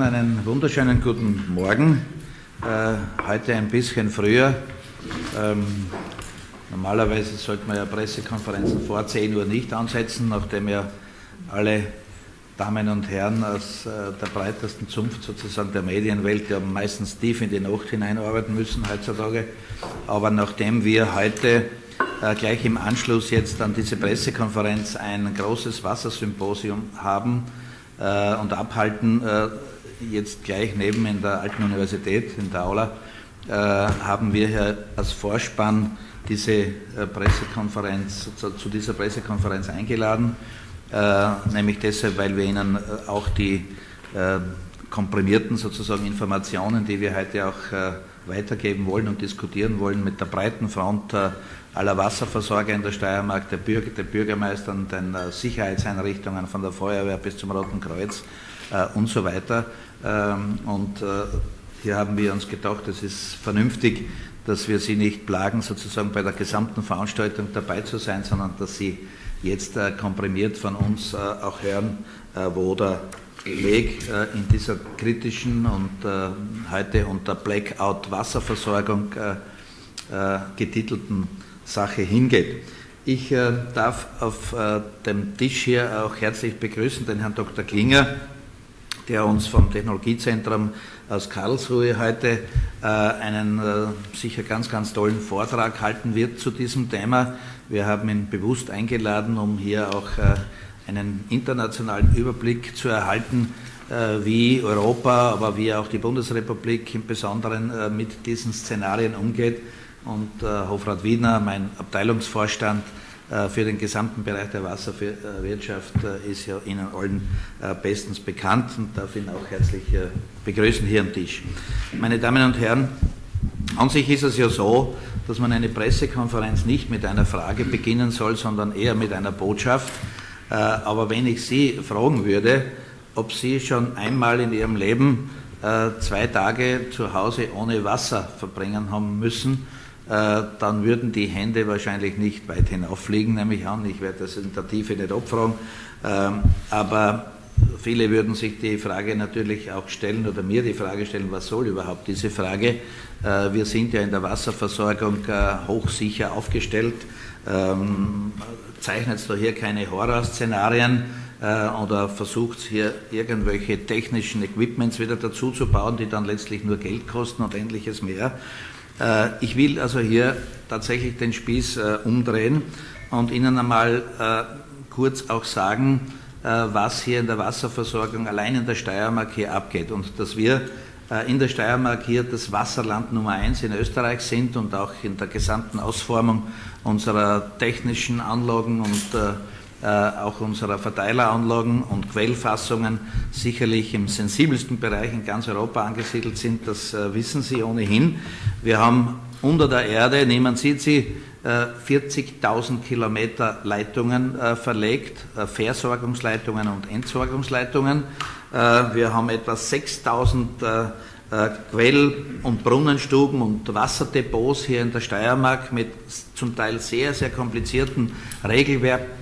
Einen wunderschönen guten Morgen. Äh, heute ein bisschen früher. Ähm, normalerweise sollte man ja Pressekonferenzen vor 10 Uhr nicht ansetzen, nachdem ja alle Damen und Herren aus äh, der breitesten Zunft sozusagen der Medienwelt ja meistens tief in die Nacht hineinarbeiten müssen heutzutage. Aber nachdem wir heute äh, gleich im Anschluss jetzt an diese Pressekonferenz ein großes Wassersymposium haben äh, und abhalten, äh, jetzt gleich neben in der Alten Universität, in der Aula, äh, haben wir hier als Vorspann diese äh, Pressekonferenz, zu, dieser Pressekonferenz eingeladen, äh, nämlich deshalb, weil wir Ihnen auch die komprimierten sozusagen Informationen, die wir heute auch weitergeben wollen und diskutieren wollen, mit der breiten Front aller Wasserversorger in der Steiermark, der, Bürger, der Bürgermeistern, den Sicherheitseinrichtungen von der Feuerwehr bis zum Roten Kreuz und so weiter und äh, hier haben wir uns gedacht, es ist vernünftig, dass wir Sie nicht plagen, sozusagen bei der gesamten Veranstaltung dabei zu sein, sondern dass Sie jetzt äh, komprimiert von uns äh, auch hören, wo der Weg in dieser kritischen und heute unter Blackout Wasserversorgung getitelten Sache hingeht. Ich darf auf dem Tisch hier auch herzlich begrüßen den Herrn Dr. Klinger, der uns vom Technologiezentrum aus Karlsruhe heute äh, einen äh, sicher ganz, ganz tollen Vortrag halten wird zu diesem Thema. Wir haben ihn bewusst eingeladen, um hier auch äh, einen internationalen Überblick zu erhalten, wie Europa, aber wie auch die Bundesrepublik im Besonderen mit diesen Szenarien umgeht. Und Hofrat Wiedner, mein Abteilungsvorstand, für den gesamten Bereich der Wasserwirtschaft äh, ist ja Ihnen allen äh, bestens bekannt und darf ihn auch herzlich begrüßen hier am Tisch. Meine Damen und Herren, an sich ist es ja so, dass man eine Pressekonferenz nicht mit einer Frage beginnen soll, sondern eher mit einer Botschaft. Aber wenn ich Sie fragen würde, ob Sie schon einmal in Ihrem Leben zwei Tage zu Hause ohne Wasser verbringen haben müssen, äh, dann würden die Hände wahrscheinlich nicht weit hinauffliegen, nehme ich an. Ich werde das in der Tiefe nicht abfragen. Ähm, aber viele würden sich die Frage natürlich auch stellen oder mir die Frage stellen, was soll überhaupt diese Frage? Äh, wir sind ja in der Wasserversorgung äh, hochsicher aufgestellt. Ähm, zeichnet da hier keine Horrorszenarien oder versucht hier irgendwelche technischen Equipments wieder dazu zu bauen, die dann letztlich nur Geld kosten und ähnliches mehr. Äh, ich will also hier tatsächlich den Spieß äh, umdrehen und Ihnen einmal äh, kurz auch sagen, was hier in der Wasserversorgung allein in der Steiermark hier abgeht und dass wir in der Steiermark hier das Wasserland Nummer eins in Österreich sind und auch in der gesamten Ausformung unserer technischen Anlagen und auch unserer Verteileranlagen und Quellfassungen sicherlich im sensibelsten Bereich in ganz Europa angesiedelt sind. Das äh, wissen Sie ohnehin. Wir haben unter der Erde, niemand sieht sie, 40.000 Kilometer Leitungen äh, verlegt, Versorgungsleitungen und Entsorgungsleitungen. Wir haben etwa 6.000 äh, Quell- und Brunnenstuben und Wasserdepots hier in der Steiermark mit zum Teil sehr, sehr komplizierten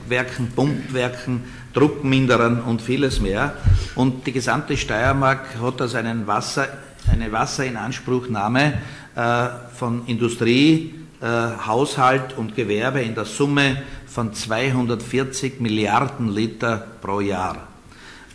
Regelwerken, Pumpwerken, Druckminderern und vieles mehr. Und die gesamte Steiermark hat also einen Wasser, eine Wasserinanspruchnahme äh, von Industrie, äh, Haushalt und Gewerbe in der Summe von 240 Milliarden Liter pro Jahr.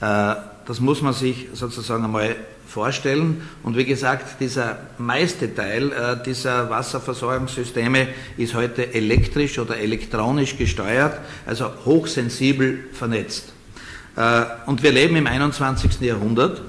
Äh, das muss man sich sozusagen einmal vorstellen. Und wie gesagt, dieser meiste Teil äh, dieser Wasserversorgungssysteme ist heute elektrisch oder elektronisch gesteuert, also hochsensibel vernetzt. Äh, und wir leben im 21. Jahrhundert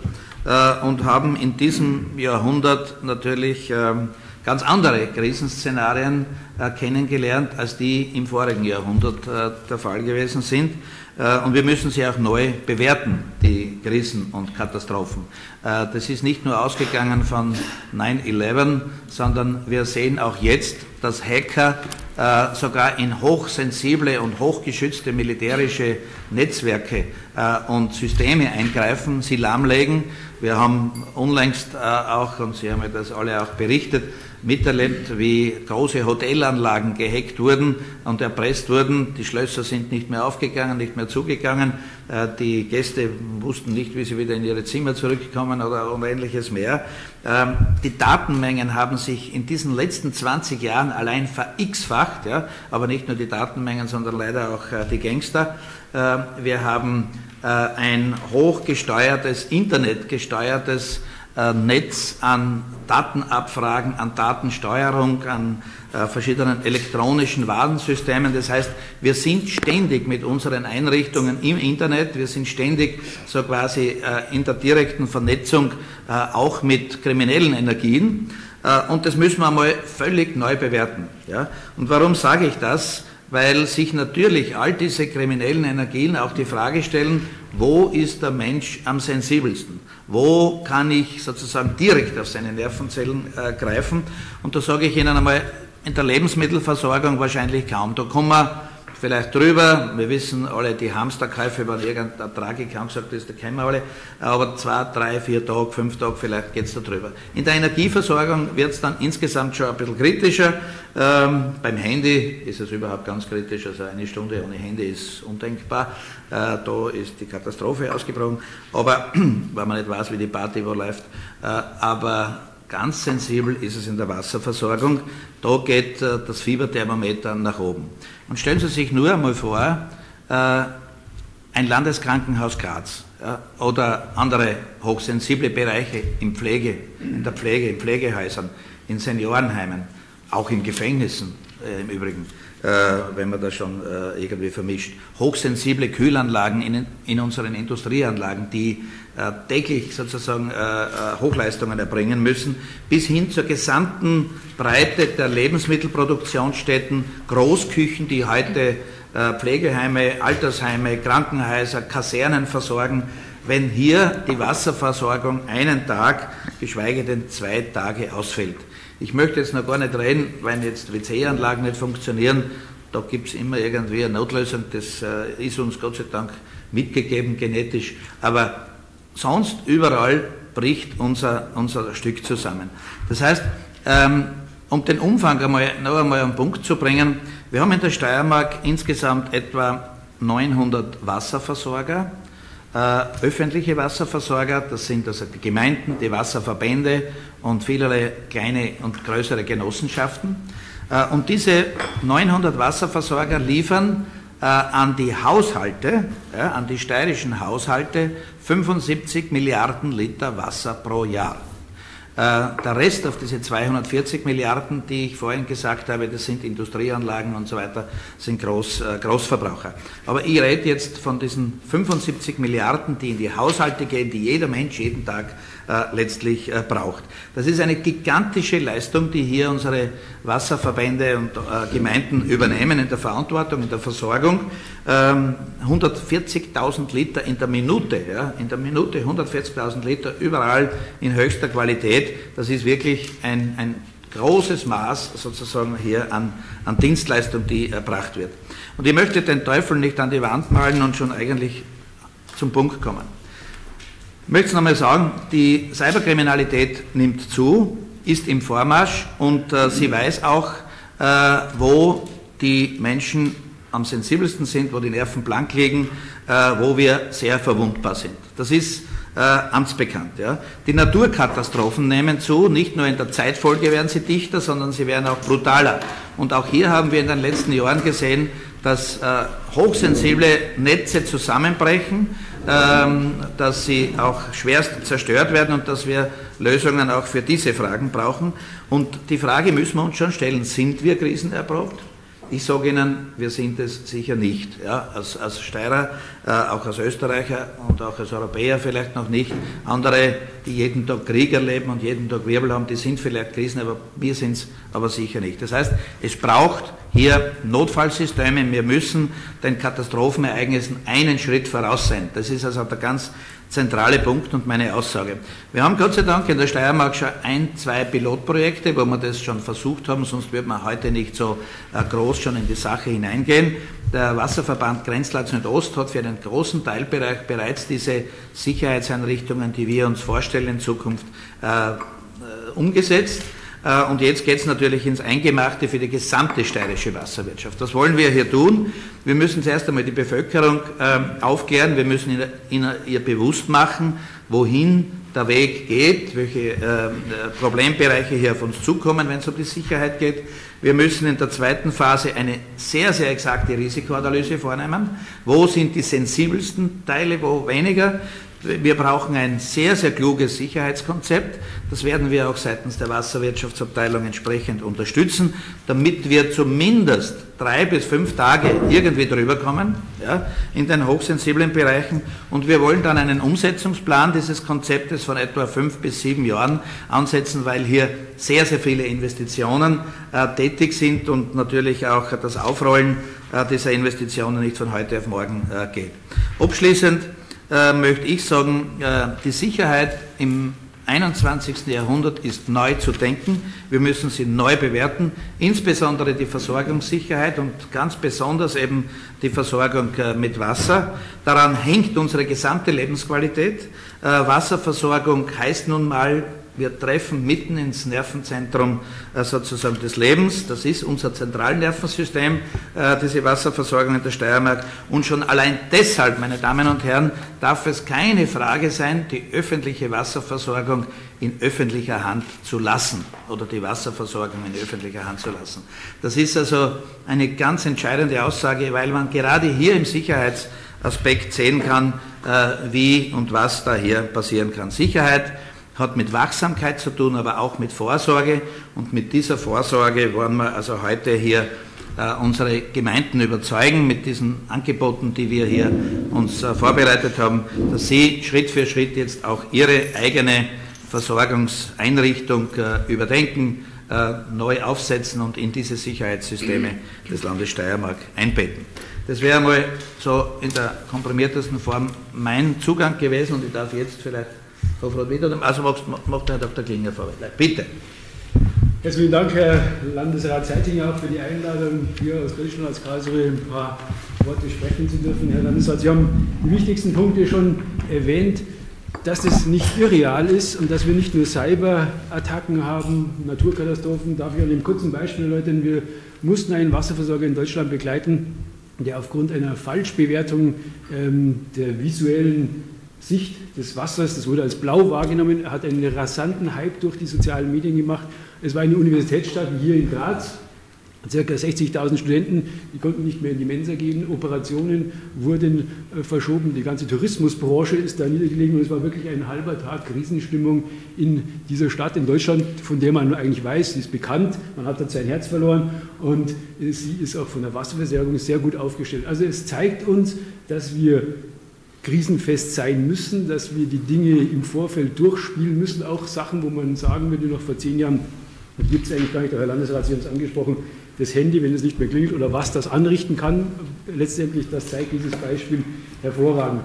äh, und haben in diesem Jahrhundert natürlich ähm, ganz andere Krisenszenarien äh, kennengelernt, als die im vorigen Jahrhundert äh, der Fall gewesen sind. Äh, und wir müssen sie auch neu bewerten, die Krisen und Katastrophen. Äh, das ist nicht nur ausgegangen von 9-11, sondern wir sehen auch jetzt, dass Hacker äh, sogar in hochsensible und hochgeschützte militärische Netzwerke und Systeme eingreifen, sie lahmlegen. Wir haben unlängst auch, und Sie haben ja das alle auch berichtet, miterlebt, wie große Hotelanlagen gehackt wurden und erpresst wurden. Die Schlösser sind nicht mehr aufgegangen, nicht mehr zugegangen. Äh, die Gäste wussten nicht, wie sie wieder in ihre Zimmer zurückkommen oder und ähnliches mehr. Ähm, die Datenmengen haben sich in diesen letzten 20 Jahren allein ver-x-facht, ja, aber nicht nur die Datenmengen, sondern leider auch äh, die Gangster. Äh, wir haben ein hochgesteuertes, internetgesteuertes äh, Netz an Datenabfragen, an Datensteuerung, an äh, verschiedenen elektronischen Warensystemen. Das heißt, wir sind ständig mit unseren Einrichtungen im Internet, wir sind ständig so quasi äh, in der direkten Vernetzung auch mit kriminellen Energien. Und das müssen wir einmal völlig neu bewerten. Und warum sage ich das? Weil sich natürlich all diese kriminellen Energien auch die Frage stellen, wo ist der Mensch am sensibelsten? Wo kann ich sozusagen direkt auf seine Nervenzellen äh, greifen? Und da sage ich Ihnen einmal, in der Lebensmittelversorgung wahrscheinlich kaum. Da kommen wir vielleicht drüber. Wir wissen alle, die Hamsterkäufe waren irgendeine Tragik, haben gesagt, das kennen wir alle. Aber zwei, drei, vier Tage, fünf Tage, vielleicht geht es da drüber. In der Energieversorgung wird es dann insgesamt schon ein bisschen kritischer. Ähm, beim Handy ist es überhaupt ganz kritisch. Also eine Stunde ohne Handy ist undenkbar. Äh, da ist die Katastrophe ausgebrochen. Aber, weil man nicht weiß, wie die Party wo läuft. Äh, aber Ganz sensibel ist es in der Wasserversorgung. Da geht äh, das Fieberthermometer nach oben. Und stellen Sie sich nur einmal vor, äh, ein Landeskrankenhaus Graz ja, oder andere hochsensible Bereiche in, Pflege, in der Pflege, in Pflegehäusern, in Seniorenheimen, auch in Gefängnissen äh, im Übrigen, äh, wenn man das schon äh, irgendwie vermischt. Hochsensible Kühlanlagen in, in unseren Industrieanlagen, die äh, täglich sozusagen äh, äh, Hochleistungen erbringen müssen, bis hin zur gesamten Breite der Lebensmittelproduktionsstätten, Großküchen, die heute Pflegeheime, Altersheime, Krankenhäuser, Kasernen versorgen, wenn hier die Wasserversorgung einen Tag, geschweige denn zwei Tage ausfällt. Ich möchte jetzt noch gar nicht reden, wenn jetzt WC-Anlagen nicht funktionieren, da gibt es immer irgendwie eine Notlösung, das ist uns Gott sei Dank mitgegeben genetisch, aber sonst überall bricht unser, unser Stück zusammen. Das heißt, ähm, um den Umfang einmal, noch einmal einen Punkt zu bringen, wir haben in der Steiermark insgesamt etwa 900 Wasserversorger, äh, öffentliche Wasserversorger, das sind also die Gemeinden, die Wasserverbände und vielerlei kleine und größere Genossenschaften. Äh, und diese 900 Wasserversorger liefern äh, an die Haushalte, an die steirischen Haushalte 75 Milliarden Liter Wasser pro Jahr. Äh, der Rest auf diese 240 Milliarden, die ich vorhin gesagt habe, das sind Industrieanlagen und so weiter, sind Groß, äh, Großverbraucher. Aber ich rede jetzt von diesen 75 Milliarden, die in die Haushalte gehen, die jeder Mensch jeden Tag letztlich äh, braucht. Das ist eine gigantische Leistung, die hier unsere Wasserverbände und äh, Gemeinden übernehmen in der Verantwortung, in der Versorgung. 140.000 ähm, Liter in der Minute, ja, in der Minute 140.000 Liter überall in höchster Qualität. Das ist wirklich ein, ein großes Maß sozusagen hier an, an Dienstleistung, die erbracht wird. Und ich möchte den Teufel nicht an die Wand malen und schon eigentlich zum Punkt kommen. Ich möchte es nochmal sagen, die Cyberkriminalität nimmt zu, ist im Vormarsch und äh, sie weiß auch, äh, wo die Menschen am sensibelsten sind, wo die Nerven blank liegen, äh, wo wir sehr verwundbar sind. Das ist äh, amtsbekannt. Ja. Die Naturkatastrophen nehmen zu, nicht nur in der Zeitfolge werden sie dichter, sondern sie werden auch brutaler. Und auch hier haben wir in den letzten Jahren gesehen, dass äh, hochsensible Netze zusammenbrechen, dass sie auch schwerst zerstört werden und dass wir Lösungen auch für diese Fragen brauchen. Und die Frage müssen wir uns schon stellen, sind wir krisenerprobt? Ich sage Ihnen, wir sind es sicher nicht. Ja, als, als Steirer, äh, auch als Österreicher und auch als Europäer vielleicht noch nicht. Andere, die jeden Tag Krieg erleben und jeden Tag Wirbel haben, die sind vielleicht Krisen, aber wir sind es aber sicher nicht. Das heißt, es braucht hier Notfallsysteme. Wir müssen den Katastrophenereignissen einen Schritt voraus sein. Das ist also der ganz zentrale Punkt und meine Aussage. Wir haben Gott sei Dank in der Steiermark schon ein, zwei Pilotprojekte, wo wir das schon versucht haben, sonst wird man heute nicht so äh, groß schon in die Sache hineingehen. Der Wasserverband Grenzland Ost hat für einen großen Teilbereich bereits diese Sicherheitseinrichtungen, die wir uns vorstellen in Zukunft, äh, äh umgesetzt. Äh, und jetzt geht es natürlich ins Eingemachte für die gesamte steirische Wasserwirtschaft. Was wollen wir hier tun? Wir müssen zuerst einmal die Bevölkerung ähm, aufklären, wir müssen ihr bewusst machen, wohin der Weg geht, welche ähm, äh, Problembereiche hier auf uns zukommen, wenn es um die Sicherheit geht. Wir müssen in der zweiten Phase eine sehr, sehr exakte Risikoanalyse vornehmen. Wo sind die sensibelsten Teile, wo weniger? Wir brauchen ein sehr, sehr kluges Sicherheitskonzept. Das werden wir auch seitens der Wasserwirtschaftsabteilung entsprechend unterstützen, damit wir zumindest drei bis fünf Tage irgendwie drüber kommen ja, in den hochsensiblen Bereichen. Und wir wollen dann einen Umsetzungsplan dieses Konzeptes von etwa fünf bis sieben Jahren ansetzen, weil hier sehr, sehr viele Investitionen äh, tätig sind und natürlich auch das Aufrollen äh, dieser Investitionen nicht von heute auf morgen äh, geht. Abschließend äh, möchte ich sagen, äh, die Sicherheit im 21. Jahrhundert ist neu zu denken. Wir müssen sie neu bewerten, insbesondere die Versorgungssicherheit und ganz besonders eben die Versorgung äh, mit Wasser. Daran hängt unsere gesamte Lebensqualität. Äh, Wasserversorgung heißt nun mal wir treffen mitten ins Nervenzentrum äh, sozusagen des Lebens. Das ist unser Zentralnervensystem, äh, diese Wasserversorgung in der Steiermark. Und schon allein deshalb, meine Damen und Herren, darf es keine Frage sein, die öffentliche Wasserversorgung in öffentlicher Hand zu lassen oder die Wasserversorgung in öffentlicher Hand zu lassen. Das ist also eine ganz entscheidende Aussage, weil man gerade hier im Sicherheitsaspekt sehen kann, äh, wie und was da hier passieren kann. Sicherheit hat mit Wachsamkeit zu tun, aber auch mit Vorsorge. Und mit dieser Vorsorge wollen wir also heute hier äh, unsere Gemeinden überzeugen mit diesen Angeboten, die wir hier uns äh, vorbereitet haben, dass sie Schritt für Schritt jetzt auch ihre eigene Versorgungseinrichtung äh, überdenken, neu aufsetzen und in diese Sicherheitssysteme des Landes Steiermark einbetten. Das wäre einmal so in der komprimiertesten Form mein Zugang gewesen und ich darf jetzt vielleicht Frau wieder, also macht der Herr Dr. Klinger vor. Bitte. Herzlichen Dank, Herr Landesrat Zeitinger, auch für die Einladung, hier aus Deutschland, als Karlsruhe, ein paar Worte sprechen zu dürfen. Herr Landesrat, Sie haben die wichtigsten Punkte schon erwähnt, dass es nicht irreal ist und dass wir nicht nur Cyberattacken haben, Naturkatastrophen. Darf ich an einem kurzen Beispiel erläutern? Wir mussten einen Wasserversorger in Deutschland begleiten, der aufgrund einer Falschbewertung ähm, der visuellen Sicht des Wassers, das wurde als blau wahrgenommen, hat einen rasanten Hype durch die sozialen Medien gemacht. Es war eine Universitätsstadt wie hier in Graz, Circa 60.000 Studenten, die konnten nicht mehr in die Mensa gehen, Operationen wurden äh, verschoben, die ganze Tourismusbranche ist da niedergelegen. Und es war wirklich ein halber Tag Krisenstimmung in dieser Stadt in Deutschland, von der man eigentlich weiß, sie ist bekannt, man hat dort sein Herz verloren. Und äh, sie ist auch von der Wasserversorgung sehr gut aufgestellt. Also es zeigt uns, dass wir krisenfest sein müssen, dass wir die Dinge im Vorfeld durchspielen müssen, auch Sachen, wo man sagen würde, noch vor zehn Jahren, das gibt es eigentlich gar nicht, der Herr Landesrat, Sie haben es angesprochen, das Handy, wenn es nicht mehr klingelt oder was das anrichten kann, letztendlich, das zeigt dieses Beispiel hervorragend.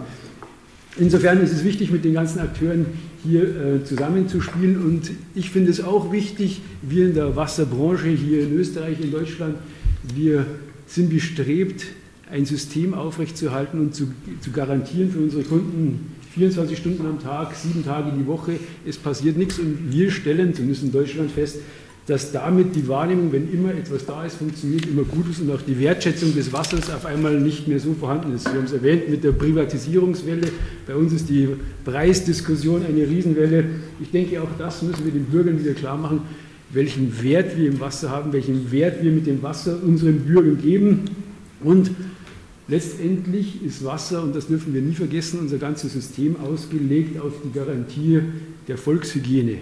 Insofern ist es wichtig, mit den ganzen Akteuren hier äh, zusammenzuspielen und ich finde es auch wichtig, wir in der Wasserbranche hier in Österreich, in Deutschland, wir sind bestrebt, ein System aufrechtzuerhalten und zu, zu garantieren für unsere Kunden 24 Stunden am Tag, sieben Tage die Woche, es passiert nichts und wir stellen, zumindest in Deutschland, fest, dass damit die Wahrnehmung, wenn immer etwas da ist, funktioniert, immer gut ist und auch die Wertschätzung des Wassers auf einmal nicht mehr so vorhanden ist. Wir haben es erwähnt mit der Privatisierungswelle. Bei uns ist die Preisdiskussion eine Riesenwelle. Ich denke, auch das müssen wir den Bürgern wieder klar machen, welchen Wert wir im Wasser haben, welchen Wert wir mit dem Wasser unseren Bürgern geben und Letztendlich ist Wasser, und das dürfen wir nie vergessen, unser ganzes System ausgelegt auf die Garantie der Volkshygiene.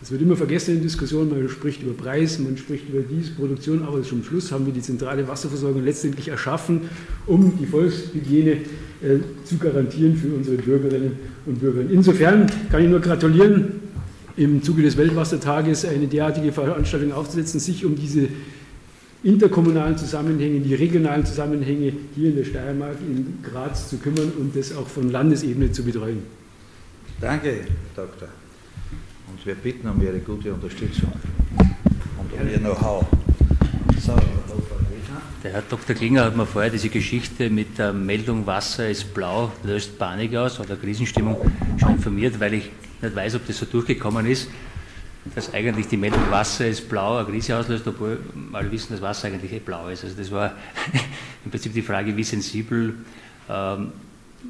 Das wird immer vergessen in Diskussionen, man spricht über Preis, man spricht über dies, Produktion, aber zum Schluss haben wir die zentrale Wasserversorgung letztendlich erschaffen, um die Volkshygiene äh, zu garantieren für unsere Bürgerinnen und Bürger. Insofern kann ich nur gratulieren, im Zuge des Weltwassertages eine derartige Veranstaltung aufzusetzen, sich um diese interkommunalen Zusammenhänge, die regionalen Zusammenhänge hier in der Steiermark, in Graz zu kümmern und das auch von Landesebene zu betreuen. Danke, Doktor. Und wir bitten um Ihre gute Unterstützung und um Ihr Know-how. So, der Herr Dr. Klinger hat mir vorher diese Geschichte mit der Meldung Wasser ist blau, löst Panik aus oder Krisenstimmung schon informiert, weil ich nicht weiß, ob das so durchgekommen ist, dass eigentlich die Meldung Wasser ist blau eine Krise auslöst, obwohl alle wissen, dass Wasser eigentlich eh blau ist. Also das war im Prinzip die Frage, wie sensibel ähm,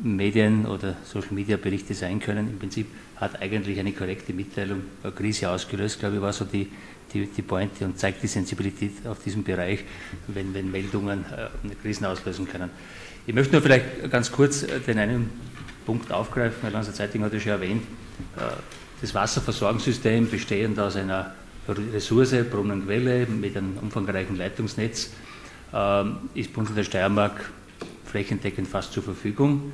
Medien oder Social Media Berichte sein können. Im Prinzip hat eigentlich eine korrekte Mitteilung eine Krise ausgelöst, glaube ich, war so die, die, die Pointe und zeigt die Sensibilität auf diesem Bereich, wenn, wenn Meldungen äh, Krisen auslösen können. Ich möchte nur vielleicht ganz kurz äh, den einen Punkt aufgreifen, weil unsere Zeitung hat ja schon erwähnt, äh, das Wasserversorgungssystem bestehend aus einer Ressource, Brunnenquelle mit einem umfangreichen Leitungsnetz, äh, ist bei uns in der Steiermark flächendeckend fast zur Verfügung.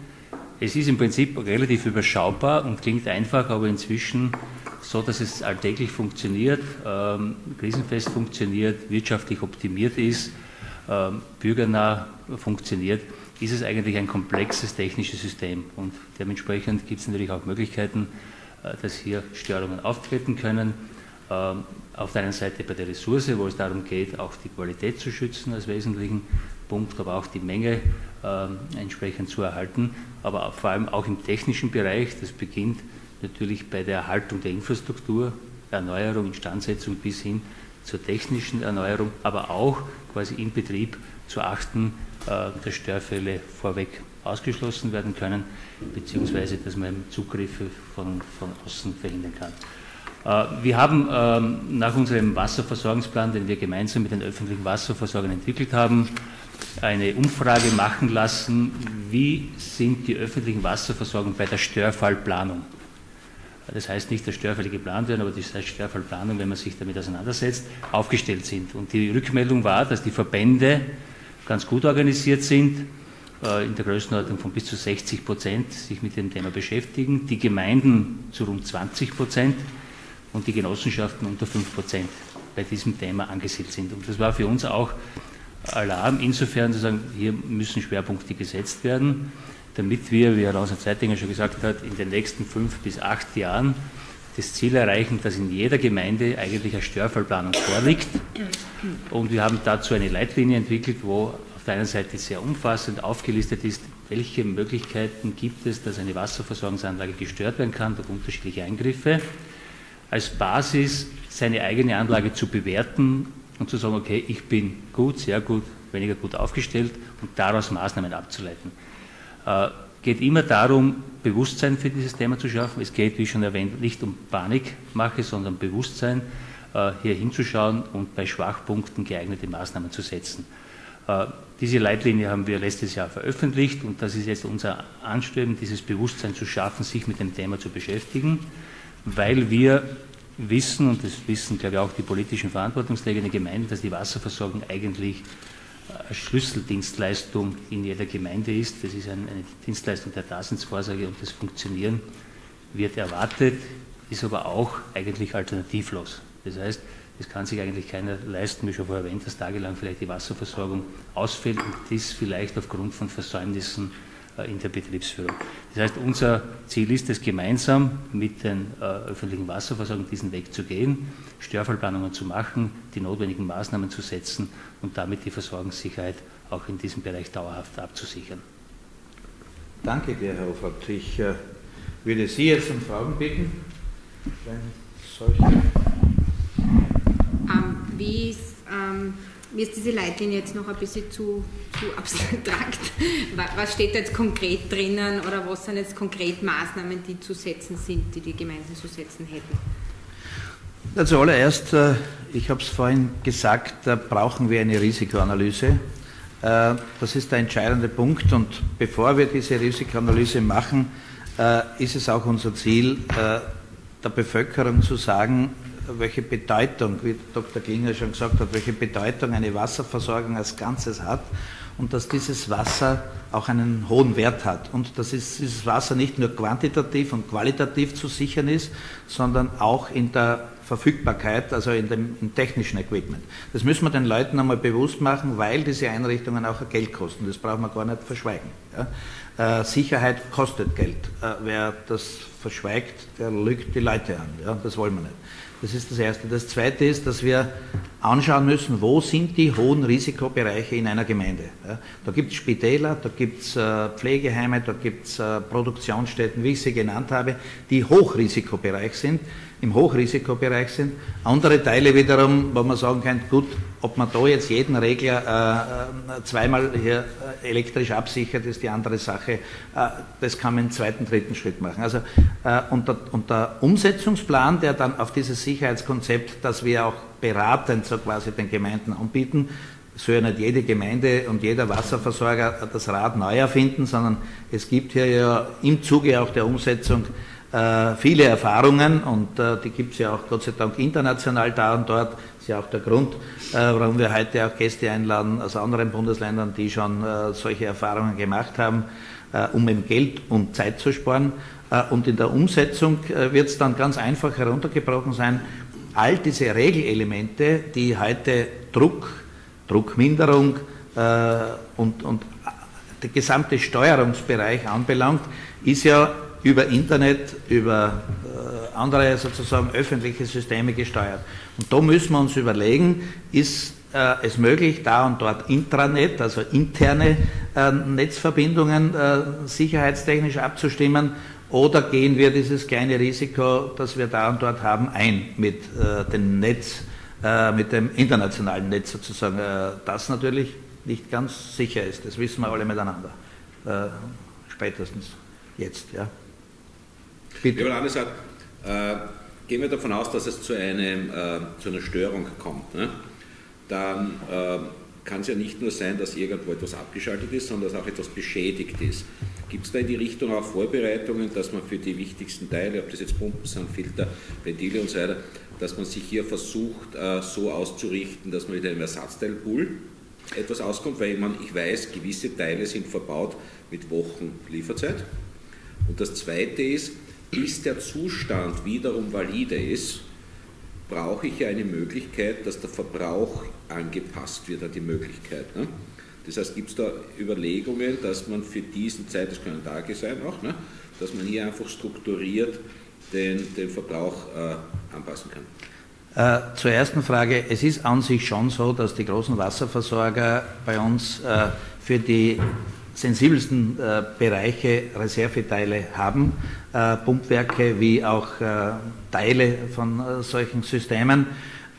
Es ist im Prinzip relativ überschaubar und klingt einfach, aber inzwischen so, dass es alltäglich funktioniert, ähm, krisenfest funktioniert, wirtschaftlich optimiert ist, ähm, bürgernah funktioniert, ist es eigentlich ein komplexes technisches System. Und dementsprechend gibt es natürlich auch Möglichkeiten, dass hier Störungen auftreten können. Ähm, auf der einen Seite bei der Ressource, wo es darum geht, auch die Qualität zu schützen als wesentlichen Punkt, aber auch die Menge ähm, entsprechend zu erhalten, aber vor allem auch im technischen Bereich. Das beginnt natürlich bei der Erhaltung der Infrastruktur, Erneuerung, Instandsetzung bis hin zur technischen Erneuerung, aber auch quasi im Betrieb zu achten, äh, dass Störfälle vorweg ausgeschlossen werden können, beziehungsweise dass man Zugriffe von, von außen verhindern kann. Äh, wir haben ähm, nach unserem Wasserversorgungsplan, den wir gemeinsam mit den öffentlichen Wasserversorgern entwickelt haben, eine Umfrage machen lassen, wie sind die öffentlichen Wasserversorgungen bei der Störfallplanung. Das heißt nicht, dass Störfälle geplant werden, aber das heißt Störfallplanung, wenn man sich damit auseinandersetzt, aufgestellt sind. Und die Rückmeldung war, dass die Verbände ganz gut organisiert sind, in der Größenordnung von bis zu 60 Prozent sich mit dem Thema beschäftigen, die Gemeinden zu rund 20 Prozent und die Genossenschaften unter 5 Prozent bei diesem Thema angesiedelt sind. Und das war für uns auch Alarm, insofern zu sagen, hier müssen Schwerpunkte gesetzt werden, damit wir, wie Herr Lauser Zeitinger schon gesagt hat, in den nächsten fünf bis acht Jahren das Ziel erreichen, dass in jeder Gemeinde eigentlich eine Störfallplanung vorliegt. Und wir haben dazu eine Leitlinie entwickelt, wo der einen Seite sehr umfassend aufgelistet ist, welche Möglichkeiten gibt es, dass eine Wasserversorgungsanlage gestört werden kann durch unterschiedliche Eingriffe. Als Basis seine eigene Anlage zu bewerten und zu sagen, okay, ich bin gut, sehr gut, weniger gut aufgestellt und daraus Maßnahmen abzuleiten. Äh, geht immer darum, Bewusstsein für dieses Thema zu schaffen. Es geht, wie schon erwähnt, nicht um Panikmache, sondern Bewusstsein, äh, hier hinzuschauen und bei Schwachpunkten geeignete Maßnahmen zu setzen. Äh, diese Leitlinie haben wir letztes Jahr veröffentlicht und das ist jetzt unser Anstreben, dieses Bewusstsein zu schaffen, sich mit dem Thema zu beschäftigen, weil wir wissen, und das wissen, glaube ich, auch die politischen Verantwortungsträger in der Gemeinde, dass die Wasserversorgung eigentlich eine Schlüsseldienstleistung in jeder Gemeinde ist. Das ist eine Dienstleistung der Daseinsvorsorge und das Funktionieren wird erwartet, ist aber auch eigentlich alternativlos. Das heißt, es kann sich eigentlich keiner leisten, wie schon vorher erwähnt, dass tagelang vielleicht die Wasserversorgung ausfällt und dies vielleicht aufgrund von Versäumnissen äh, in der Betriebsführung. Das heißt, unser Ziel ist es, gemeinsam mit den äh, öffentlichen Wasserversorgungen diesen Weg zu gehen, Störfallplanungen zu machen, die notwendigen Maßnahmen zu setzen und damit die Versorgungssicherheit auch in diesem Bereich dauerhaft abzusichern. Danke Herr Hoffert. Ich äh, würde Sie jetzt um Fragen bitten, wenn solche. Ähm, wie ist ähm mir ist diese Leitlinie jetzt noch ein bisschen zu, zu abstrakt. Was steht da jetzt konkret drinnen oder was sind jetzt konkret Maßnahmen, die zu setzen sind, die die Gemeinden zu setzen hätten? Also allererst, äh, ich habe es vorhin gesagt, da brauchen wir eine Risikoanalyse. Äh, das ist der entscheidende Punkt und bevor wir diese Risikoanalyse machen, äh, ist es auch unser Ziel, der Bevölkerung zu sagen, welche Bedeutung, wie Dr. Klinger schon gesagt hat, welche Bedeutung eine Wasserversorgung als Ganzes hat und dass dieses Wasser auch einen hohen Wert hat und dass dieses Wasser nicht nur quantitativ und qualitativ zu sichern ist, sondern auch in der Verfügbarkeit, also in dem im technischen Equipment. Das müssen wir den Leuten einmal bewusst machen, weil diese Einrichtungen auch Geld kosten. Das braucht man gar nicht verschweigen. Ja. Äh, Sicherheit kostet Geld. Äh, wer das verschweigt, der lügt die Leute an. Ja. Das wollen wir nicht. Das ist das Erste. Das Zweite ist, dass wir anschauen müssen, wo sind die hohen Risikobereiche in einer Gemeinde. Da gibt es Spitäler, da gibt es äh, Pflegeheime, da gibt es äh, Produktionsstätten, wie ich sie genannt habe, die Hochrisikobereich sind im Hochrisikobereich sind. Andere Teile wiederum, wo man sagen kann, gut, ob man da jetzt jeden Regler äh, zweimal hier elektrisch absichert, ist die andere Sache. Das kann man im zweiten, dritten Schritt machen. Also und der, und der Umsetzungsplan, der dann auf dieses Sicherheitskonzept, das wir auch beratend so quasi den Gemeinden anbieten, soll ja nicht jede Gemeinde und jeder Wasserversorger das Rad neu erfinden, sondern es gibt hier ja im Zuge auch der Umsetzung äh, viele Erfahrungen und äh, die gibt es ja auch Gott sei Dank international da und dort. Das ist ja auch der Grund, äh, warum wir heute auch Gäste einladen aus anderen Bundesländern, die schon äh, solche Erfahrungen gemacht haben, äh, um eben Geld und Zeit zu sparen. Äh, und in der Umsetzung wird es dann ganz einfach heruntergebrochen sein, all diese Regelelemente, die heute Druck, Druckminderung und, und der gesamte Steuerungsbereich anbelangt, ist ja über Internet, über äh, andere sozusagen öffentliche Systeme gesteuert. Und da müssen wir uns überlegen, ist äh, es möglich, da und dort Intranet, also interne äh, Netzverbindungen äh, sicherheitstechnisch abzustimmen, oder gehen wir dieses kleine Risiko, das wir da und dort haben, ein mit äh, dem Netz, äh, mit dem internationalen Netz sozusagen, das natürlich nicht ganz sicher ist. Das wissen wir alle miteinander. spätestens jetzt, ja. Bitte. Aber sagt, äh, gehen wir davon aus, dass es zu, einem, äh, zu einer Störung kommt. Ne? Dann äh, kann es ja nicht nur sein, dass irgendwo etwas abgeschaltet ist, sondern dass auch etwas beschädigt ist. Gibt es da in die Richtung auch Vorbereitungen, dass man für die wichtigsten Teile, ob das jetzt Pumpen sind, Filter, Ventile und so weiter, dass man sich hier versucht, äh, so auszurichten, dass man mit einem Ersatzteilpool etwas auskommt, weil man, ich weiß, gewisse Teile sind verbaut mit Wochen Lieferzeit. Und das Zweite ist, bis der Zustand wiederum valide ist, brauche ich ja eine Möglichkeit, dass der Verbrauch angepasst wird an die Möglichkeit. Ne? Das heißt, gibt es da Überlegungen, dass man für diesen Zeit, das können Tage sein auch, ne? dass man hier einfach strukturiert den, den Verbrauch äh, anpassen kann? Äh, zur ersten Frage. Es ist an sich schon so, dass die großen Wasserversorger bei uns äh, für die sensibelsten äh, Bereiche Reserveteile haben, äh, Pumpwerke wie auch äh, Teile von äh, solchen Systemen.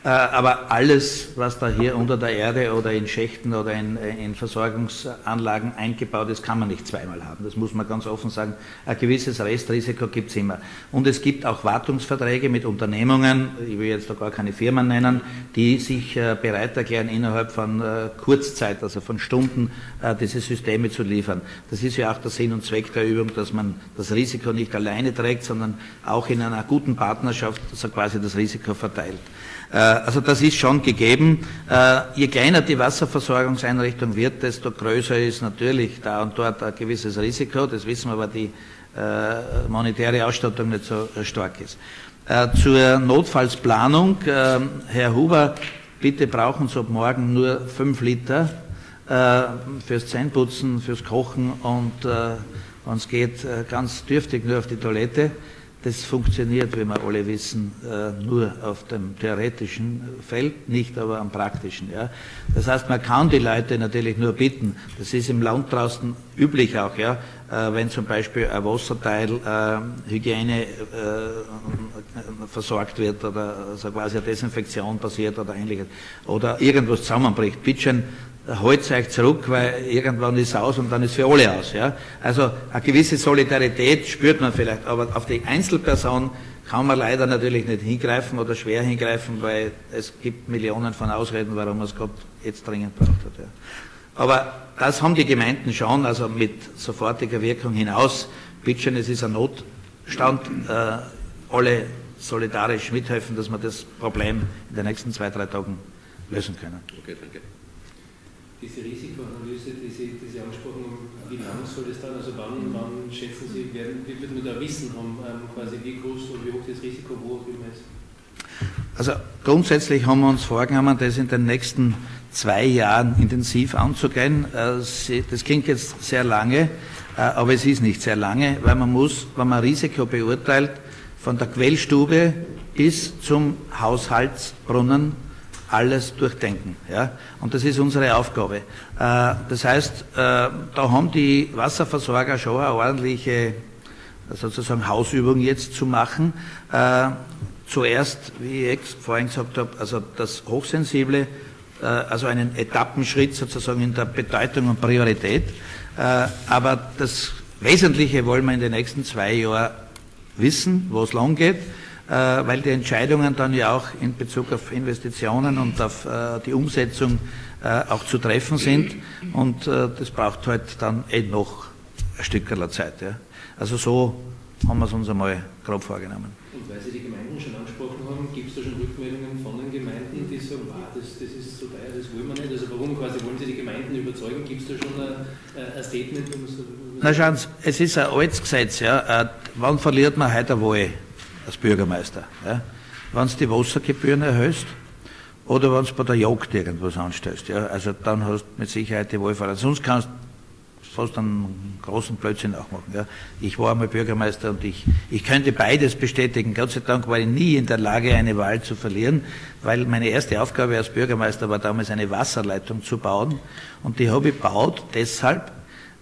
Äh, aber alles, was da hier unter der Erde oder in Schächten oder in, in, Versorgungsanlagen eingebaut ist, kann man nicht zweimal haben. Das muss man ganz offen sagen. Ein gewisses Restrisiko gibt es immer. Und es gibt auch Wartungsverträge mit Unternehmungen, ich will jetzt da gar keine Firmen nennen, die sich äh, bereit erklären, innerhalb von äh, Kurzzeit, also von Stunden, diese Systeme zu liefern. Das ist ja auch der Sinn und Zweck der Übung, dass man das Risiko nicht alleine trägt, sondern auch in einer guten Partnerschaft so quasi das Risiko verteilt. Äh, also das ist schon gegeben. Äh, je kleiner die Wasserversorgungseinrichtung wird, desto größer ist natürlich da und dort ein gewisses Risiko. Das wissen wir, weil die äh, monetäre Ausstattung nicht so stark ist. Zur Notfallsplanung, Herr Huber, bitte brauchen Sie ab morgen nur fünf Liter fürs Zähneputzen, fürs Kochen und wenn es geht, ganz dürftig nur auf die Toilette. Das funktioniert, wie wir alle wissen, äh, nur auf dem theoretischen Feld, nicht aber am praktischen. Das heißt, man kann die Leute natürlich nur bitten, das ist im Land draußen üblich auch, ja, äh, wenn zum Beispiel ein Wasserteil äh, Hygiene versorgt wird oder also quasi eine Desinfektion passiert oder ähnliches oder irgendwas zusammenbricht. Bitte schön, holt euch zurück, weil irgendwann ist es aus und dann ist für alle aus. Ja? Also eine gewisse Solidarität spürt man vielleicht, aber auf die Einzelperson kann man leider natürlich nicht hingreifen oder schwer hingreifen, weil es gibt Millionen von Ausreden, warum man es gerade jetzt dringend braucht. Hat, ja. Aber das haben die Gemeinden schon, also mit sofortiger Wirkung hinaus. Bitte es ist ein Notstand, äh, alle solidarisch mithelfen, dass wir das Problem in den nächsten zwei, drei Tagen lösen können. Okay, danke diese Risikoanalyse, die Sie, die Sie angesprochen haben, wie lang soll das dann, also wann, wann schätzen Sie, werden, wie wird man da Wissen haben, ähm, quasi wie groß und wie hoch das Risiko, wo auch immer ist? Also grundsätzlich haben wir uns vorgenommen, das in den nächsten zwei Jahren intensiv anzugehen. Äh, das klingt jetzt sehr lange, äh, aber es ist nicht sehr lange, weil man muss, wenn man Risiko beurteilt, von der Quellstube bis zum Haushaltsbrunnen alles durchdenken. Ja? Und das ist unsere Aufgabe. Äh, das heißt, da haben die Wasserversorger schon eine ordentliche sozusagen Hausübung jetzt zu machen. Zuerst, wie ich vorhin gesagt habe, also das Hochsensible äh, also einen Etappenschritt sozusagen in der Bedeutung und Priorität. Äh, aber das Wesentliche wollen wir in den nächsten zwei Jahren wissen, wo es lang geht, äh, weil die Entscheidungen dann ja auch in Bezug auf Investitionen und auf die Umsetzung auch zu treffen sind. Und das braucht halt dann eh noch ein Stück Zeit. Also so haben wir es uns einmal grob vorgenommen. Und weil Sie die Gemeinden schon angesprochen haben, gibt es da schon Rückmeldungen von den Gemeinden, die sagen, wow, das, das ist so teuer, das wollen wir nicht. Also warum quasi wollen Sie die Gemeinden überzeugen? Gibt es da schon ein, ein Statement? Na schauen Sie, es ist ein altes Gesetz. Ja. Äh, wann verliert man heute eine Wahl als Bürgermeister? Ja? Wenn du die Wassergebühren erhöhst oder wenn du bei der Jagd irgendwas anstellst. Ja? Also dann hast du mit Sicherheit die Wahl verloren. Sonst kannst du fast einen großen Blödsinn auch machen. Ja. Ich war einmal Bürgermeister und ich, ich könnte beides bestätigen. Gott sei Dank war ich nie in der Lage, eine Wahl zu verlieren, weil meine erste Aufgabe als Bürgermeister war damals eine Wasserleitung zu bauen. Und die habe ich gebaut deshalb,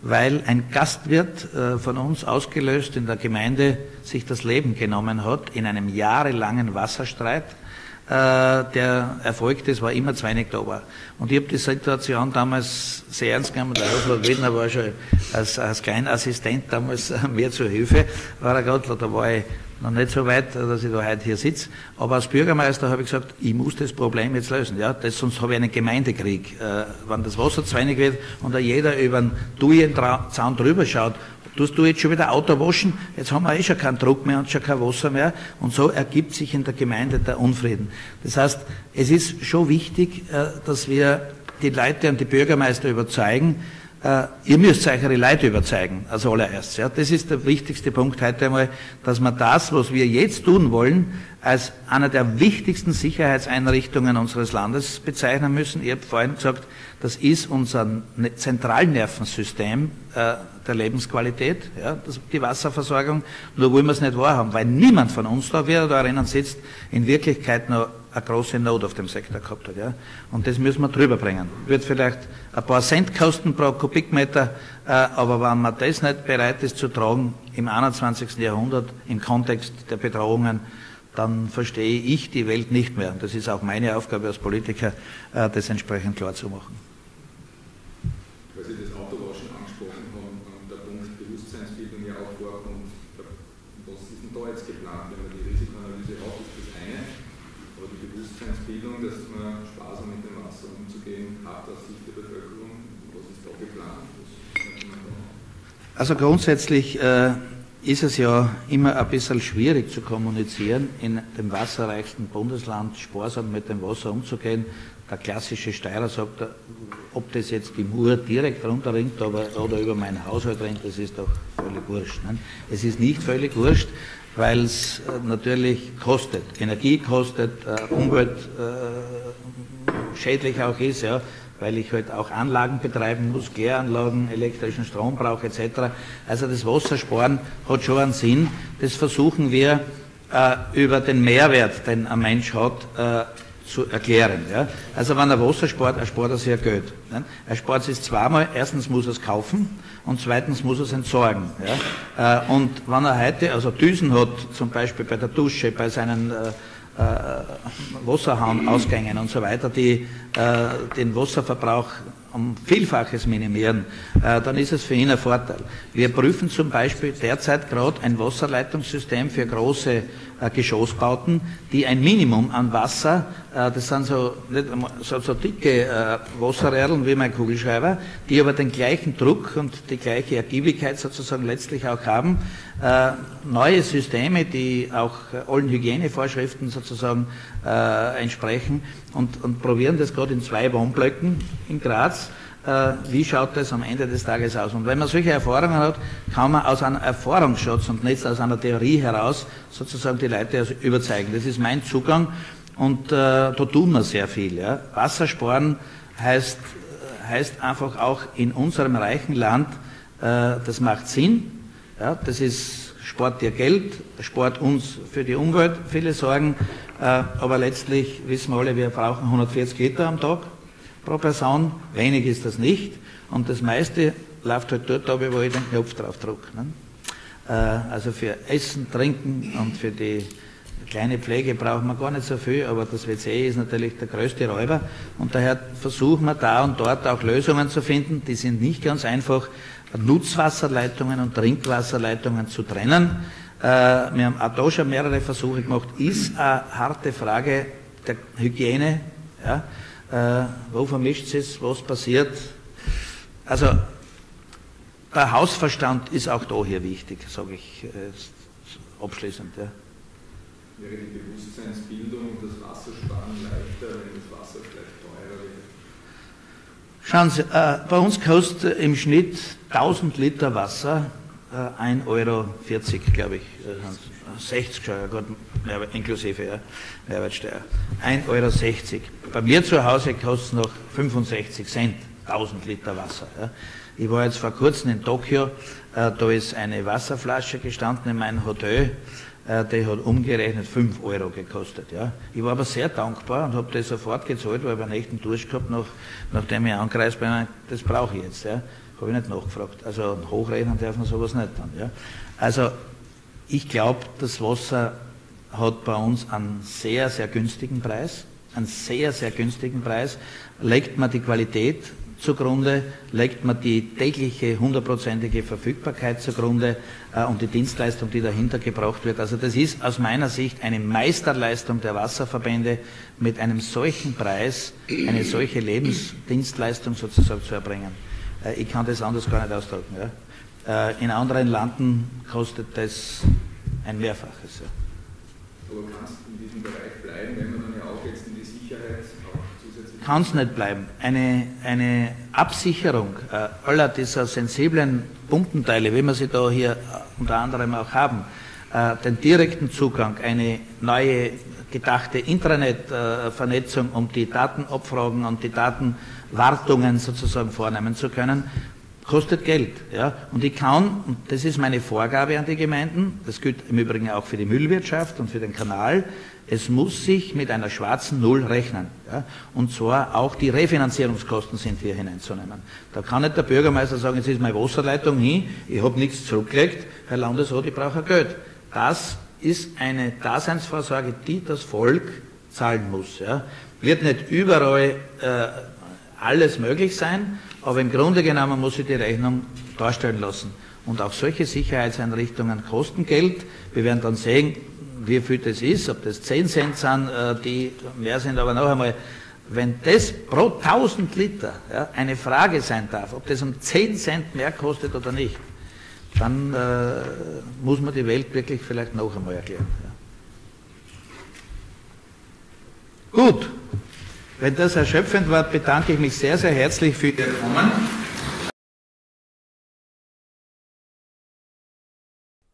weil ein Gastwirt äh, von uns ausgelöst in der Gemeinde sich das Leben genommen hat in einem jahrelangen Wasserstreit äh, der Erfolg, das war immer zu wenig da war. Und ich habe die Situation damals sehr ernst genommen. Der Roswald Wedner war schon als, als Kleinassistent damals mehr zur Hilfe, war er gerade, da war ich noch nicht so weit, dass ich da heute hier sitze. Aber als Bürgermeister habe ich gesagt, ich muss das Problem jetzt lösen. Ja? Das, sonst habe ich einen Gemeindekrieg. Äh, wenn das Wasser zu wenig wird und da jeder über den Duyenzaun drüber schaut Tust du jetzt schon wieder Auto waschen? Jetzt haben wir eh schon keinen Druck mehr und schon kein Wasser mehr. Und so ergibt sich in der Gemeinde der Unfrieden. Das heißt, es ist schon wichtig, äh, dass wir die Leute und die Bürgermeister überzeugen, ihr müsst euch eure Leute überzeugen, als allererst. Ja. Das ist der wichtigste Punkt heute einmal, dass wir das, was wir jetzt tun wollen, als einer der wichtigsten Sicherheitseinrichtungen unseres Landes bezeichnen müssen. Ich habe vorhin gesagt, das ist unser ne-, Zentralnervensystem äh, der Lebensqualität, ja, das, die Wasserversorgung. Nur wollen wir es nicht wahrhaben, weil niemand von uns da, wer da drinnen sitzt, in Wirklichkeit noch eine große Not auf dem Sektor gehabt hat. Ja. Und das müssen wir drüber bringen. Wird vielleicht ein paar Cent kosten pro Kubikmeter, äh, aber wenn man das nicht bereit ist zu tragen im 21. Jahrhundert im Kontext der Bedrohungen, dann verstehe ich die Welt nicht mehr. Das ist auch meine Aufgabe als Politiker, äh, das entsprechend klar zu machen. Also grundsätzlich äh, ist es ja immer ein bisschen schwierig zu kommunizieren, in dem wasserreichsten Bundesland sparsam mit dem Wasser umzugehen. Der klassische Steirer sagt, ob das jetzt die Mur direkt runterringt aber, oder über meinen Haushalt ringt, das ist doch völlig wurscht. Ne? Es ist nicht völlig wurscht, weil es äh, natürlich kostet. Energie kostet, äh, Umwelt äh, schädlich auch ist. Ja weil ich halt auch Anlagen betreiben muss, Kläranlagen, elektrischen Strom brauche etc. Also das Wassersparen hat schon einen Sinn. Das versuchen wir äh, über den Mehrwert, den ein Mensch hat, äh, zu erklären. Ja? Also wenn er Wasser spart, er spart er sehr Geld. Ne? Er spart es zweimal, erstens muss er es kaufen und zweitens muss er es entsorgen. Ja? Äh, und wenn er heute also Düsen hat, zum Beispiel bei der Dusche, bei seinen äh, Wasserhahnausgängen und so weiter, die äh, den Wasserverbrauch um Vielfaches minimieren, äh, dann ist es für ihn ein Vorteil. Wir prüfen zum Beispiel derzeit gerade ein Wasserleitungssystem für große äh, Geschossbauten, die ein Minimum an Wasser, äh, das sind so, nicht, so, so dicke äh, Wasserrädeln wie mein Kugelschreiber, die aber den gleichen Druck und die gleiche Ergiebigkeit sozusagen letztlich auch haben. Äh, neue Systeme, die auch allen Hygienevorschriften sozusagen äh, entsprechen und, und probieren das gerade in zwei Wohnblöcken in Graz äh, wie schaut das am Ende des Tages aus. Und wenn man solche Erfahrungen hat, kann man aus einem Erfahrungsschatz und nicht aus einer Theorie heraus sozusagen die Leute überzeugen. Das ist mein Zugang. und äh, da tun wir sehr viel. Ja. Wassersparen heißt, heißt einfach auch in unserem reichen Land, äh, das macht Sinn. Ja, das ist spart dir Geld, spart uns für die Umwelt viele Sorgen, äh, aber letztlich wissen wir alle, wir brauchen 140 Liter am Tag pro Person. Wenig ist das nicht und das meiste läuft halt dort ab, wo ich den Knopf drauf drücke. Ne? Äh, also für Essen, Trinken und für die kleine Pflege braucht man gar nicht so viel, aber das WC ist natürlich der größte Räuber und daher versuchen wir da und dort auch Lösungen zu finden, die sind nicht ganz einfach, Nutzwasserleitungen und Trinkwasserleitungen zu trennen. Äh, wir haben auch da schon mehrere Versuche gemacht, ist eine harte Frage der Hygiene, ja? Äh, wo vermischt es, was passiert. Also der Hausverstand ist auch da hier wichtig, sage ich äh, abschließend. Ja wäre die Bewusstseinsbildung und das Wassersparen leichter, wenn das Wasser vielleicht teurer wäre? Schauen Sie, äh, bei uns kostet im Schnitt 1000 Liter Wasser 1,40 Euro, glaube ich. 60 schon, ja Gott, inklusive ja, Mehrwertsteuer. 1,60 Euro. Bei mir zu Hause kostet es noch 65 Cent, 1000 Liter Wasser. Ja. Ich war jetzt vor kurzem in Tokio, äh, da ist eine Wasserflasche gestanden in meinem Hotel äh, die hat umgerechnet 5 Euro gekostet. Ja. Ich war aber sehr dankbar und habe das sofort gezahlt, weil ich einen echten Durst gehabt, nach, nachdem ich angereist bin, das brauche ich jetzt. Ja. Habe ich nicht nachgefragt. Also hochrechnen darf man sowas nicht dann. Ja. Also ich glaube, das Wasser hat bei uns einen sehr, sehr günstigen Preis. Einen sehr, sehr günstigen Preis. Legt man die Qualität zugrunde, legt man die tägliche hundertprozentige Verfügbarkeit zugrunde äh, und die Dienstleistung, die dahinter gebraucht wird. Also das ist aus meiner Sicht eine Meisterleistung der Wasserverbände, mit einem solchen Preis eine solche Lebensdienstleistung sozusagen zu erbringen. Äh, ich kann das anders gar nicht ausdrücken. Ja. Äh, in anderen Landen kostet das ein Mehrfaches. Ja. Aber kannst du in diesem Bereich bleiben, wenn man dann ja auch jetzt in die Sicherheit kann es nicht bleiben. Eine, eine Absicherung äh, aller dieser sensiblen Pumpenteile, wie wir sie da hier unter anderem auch haben, den direkten Zugang, eine neue gedachte Intranet-Vernetzung, um die Datenabfragen und die Datenwartungen sozusagen vornehmen zu können, kostet Geld. Ja? Und ich kann, und das ist meine Vorgabe an die Gemeinden, das gilt im Übrigen auch für die Müllwirtschaft und für den Kanal, es muss sich mit einer schwarzen Null rechnen. Ja? Und zwar auch die Refinanzierungskosten sind hier hineinzunehmen. Da kann nicht der Bürgermeister sagen, jetzt ist meine Wasserleitung hin, ich habe nichts zurückgelegt, Herr Landesrat, ich brauche Geld. Das ist eine Daseinsvorsorge, die das Volk zahlen muss. Ja? Wird nicht überall äh, alles möglich sein, aber im Grunde genommen muss ich die Rechnung darstellen lassen. Und auch solche Sicherheitseinrichtungen kosten Geld. Wir werden dann sehen, wie viel das ist, ob das 10 Cent sind, äh, die mehr sind, aber noch einmal, wenn das pro 1000 Liter ja, eine Frage sein darf, ob das um 10 Cent mehr kostet oder nicht, dann äh, muss man die Welt wirklich vielleicht noch einmal erklären. Ja. Gut, wenn das erschöpfend war, bedanke ich mich sehr, sehr herzlich für Ihr Kommen.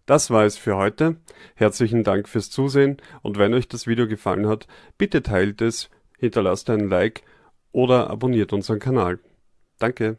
Das war es für heute. Herzlichen Dank fürs Zusehen und wenn euch das Video gefallen hat, bitte teilt es, hinterlasst einen Like oder abonniert unseren Kanal. Danke.